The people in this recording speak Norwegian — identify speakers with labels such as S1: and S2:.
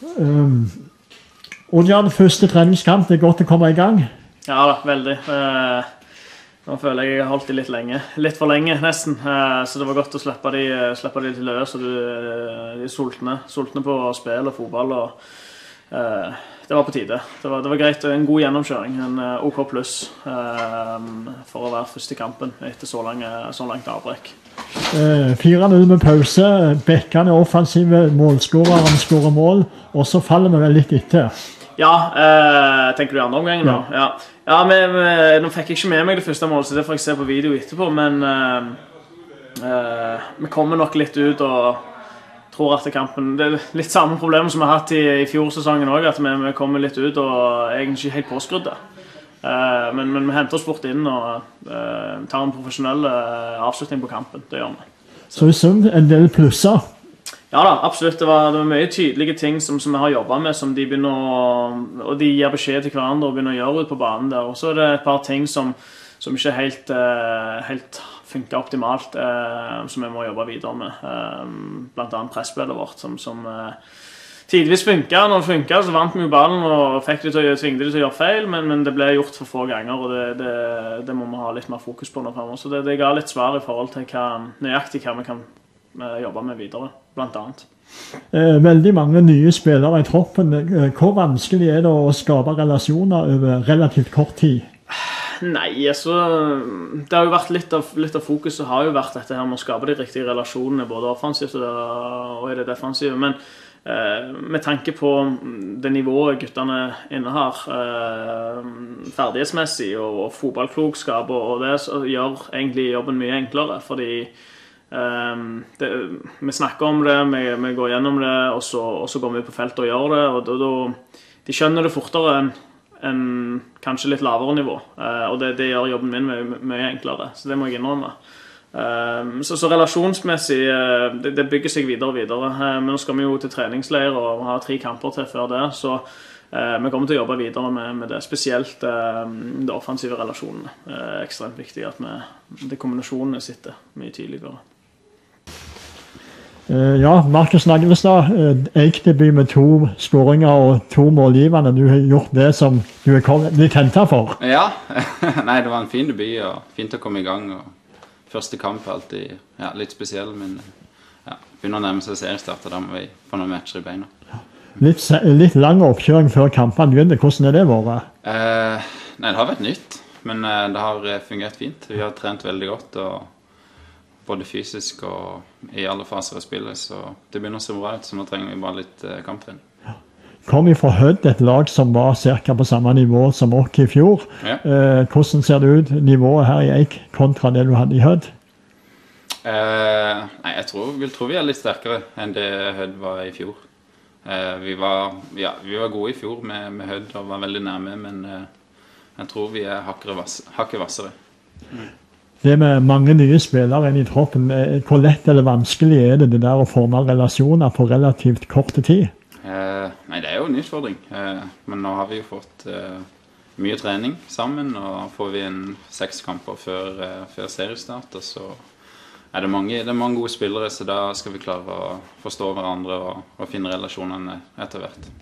S1: Um, Oddjar, første treningskamp. Det er godt å komme i gang.
S2: Ja da, veldig. Eh, nå føler jeg jeg har holdt de litt lenge. Litt for lenge, nesten. Eh, så det var godt å slippe de, slippe de til løs. Og eh, de er sultne. Sultne på spill og fotball. og eh, Det var på tide. Det var, det var greit. En god gjennomkjøring. En eh, OK pluss eh, for å være første kampen etter så, lange, så langt avbrekk.
S1: Eh, 4-0 med pause. Bekkene er offensive. Målskåreren skårer mål. Og så faller vi vel litt etter.
S2: Ja, eh, tenker du andre omgangen nå? Ja. ja men, men, Nå fikk jeg ikke med meg det første målet, så det får jeg se på video etterpå. Men eh, eh, vi kommer nok litt ut og tror at kampen Det er litt samme problem som vi har hatt i, i fjorsesongen òg, at vi, vi, kommer litt ut og er egentlig ikke helt påskrudde. Eh, men, men, vi henter oss fort inn og uh, tar en profesjonell uh, avslutning på kampen. Det gjør vi.
S1: Så i sum en del plusser?
S2: Ja da, absolutt. Det var, det var mye tydelige ting som, som vi har jobba med, som de begynner å Og de gir beskjed til hverandre og begynner å gjøre ut på banen der. Og så er det et par ting som, som ikke helt, uh, helt funker optimalt, som vi må jobbe videre med. Uh, annet presspillet vårt, som, som tidvis funka. Når det funka, så vant vi jo ballen og fikk det til, tvingte det til å gjøre feil, men, men, det ble gjort for få ganger, og det, det, det må vi ha litt mer fokus på nå framover. Så det, det ga litt svar i forhold til hva, nøyaktig hva vi kan jobbe med videre, blant annet.
S1: Eh, veldig mange nye spillere i troppen. Eh, hvor vanskelig er det å skape relasjoner over relativt kort tid?
S2: Nei, altså Det har jo vært litt av, litt av fokuset har jo vært dette her med å skape de riktige relasjonene, både offensivt og i det defensive. Men eh, med tanke på det nivået guttene innehar, eh, ferdighetsmessig og, fotballklokskap, og, det gjør egentlig jobben mye enklere. fordi Um, det, vi snakker om det, vi, går gjennom det, og så, og så, går vi på feltet og gjør det. og da, De skjønner det fortere enn en kanskje litt lavere nivå. Og det, det, gjør jobben min mye, mye, enklere. Så det må jeg innrømme. Um, så, så, relasjonsmessig uh, det, det, bygger seg videre og videre. Uh, men nå skal vi jo til treningsleir og ha tre kamper til før det. Så vi kommer til å jobbe videre med, med det. Spesielt de offensive relasjonene. ekstremt viktig at vi, de kombinasjonene sitter mye tydeligere.
S1: Uh, ja, Markus Naglestad. Uh, Eik-debut med to skåringer og to målgivende. Du har gjort det som du er blitt henta for?
S3: Ja. Nei, det var en fin debut og fint å komme i gang. Og første kamp er alltid ja, litt spesiell, men ja, begynner å nærme seg seriestart, og da må vi få noen matcher i beina.
S1: Litt, litt lang oppkjøring før kampene begynner. Hvordan har det vært?
S3: Eh, nei, det har vært nytt, men det har fungert fint. Vi har trent veldig godt. både fysisk og i alle faser av spillet. Så det begynner å se bra ut, så nå trenger vi bare litt eh, kamptrening.
S1: Kom fra Hødd, et lag som var ca. på samme nivå som oss i fjor. Ja. Eh, hvordan ser det ut, nivået her i Eik kontra det du hadde i Hødd?
S3: Eh, nei, jeg tror, vil tro vi er litt sterkere enn det Hødd var i fjor. Eh, vi, var, ja, vi, var, gode i fjor med, med Hødd og var veldig nærme, men eh, jeg tror vi er hakket hvassere. Mm
S1: det med mange nye spillere i troppen, eh, hvor lett eller vanskelig er det, det der å forme relasjoner på relativt kort tid?
S3: Nei, det er jo en utfordring. Eh, men nå har vi jo fått eh, mye trening sammen. Og får vi en seks kamper før, eh, før seriestart. Og så er det, mange, det er mange gode spillere, så da skal vi klare å forstå hverandre og, og finne relasjonene etter hvert.